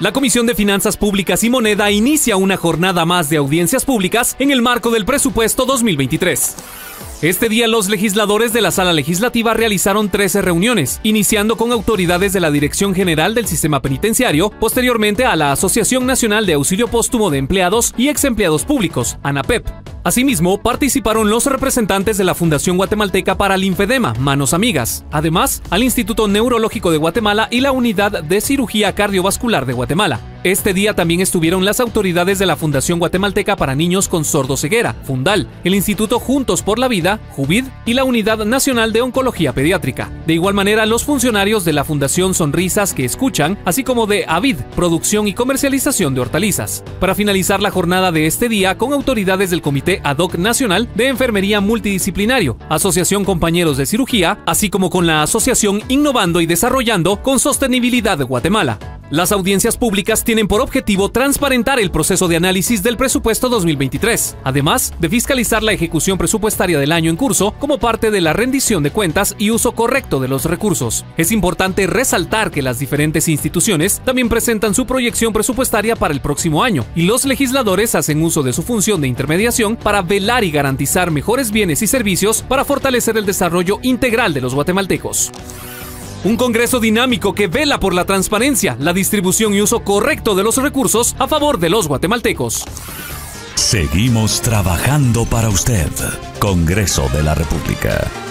La Comisión de Finanzas Públicas y Moneda inicia una jornada más de audiencias públicas en el marco del presupuesto 2023. Este día los legisladores de la sala legislativa realizaron 13 reuniones, iniciando con autoridades de la Dirección General del Sistema Penitenciario, posteriormente a la Asociación Nacional de Auxilio Póstumo de Empleados y Exempleados Públicos, ANAPEP, Asimismo, participaron los representantes de la Fundación Guatemalteca para el Manos Amigas, además al Instituto Neurológico de Guatemala y la Unidad de Cirugía Cardiovascular de Guatemala. Este día también estuvieron las autoridades de la Fundación Guatemalteca para Niños con Sordoceguera, Fundal, el Instituto Juntos por la Vida, JUVID y la Unidad Nacional de Oncología Pediátrica. De igual manera, los funcionarios de la Fundación Sonrisas que Escuchan, así como de AVID, Producción y Comercialización de Hortalizas. Para finalizar la jornada de este día con autoridades del Comité Ad hoc Nacional de Enfermería Multidisciplinario, Asociación Compañeros de Cirugía, así como con la Asociación Innovando y Desarrollando con Sostenibilidad de Guatemala. Las audiencias públicas tienen por objetivo transparentar el proceso de análisis del presupuesto 2023, además de fiscalizar la ejecución presupuestaria del año en curso como parte de la rendición de cuentas y uso correcto de los recursos. Es importante resaltar que las diferentes instituciones también presentan su proyección presupuestaria para el próximo año y los legisladores hacen uso de su función de intermediación para velar y garantizar mejores bienes y servicios para fortalecer el desarrollo integral de los guatemaltecos. Un Congreso dinámico que vela por la transparencia, la distribución y uso correcto de los recursos a favor de los guatemaltecos. Seguimos trabajando para usted. Congreso de la República.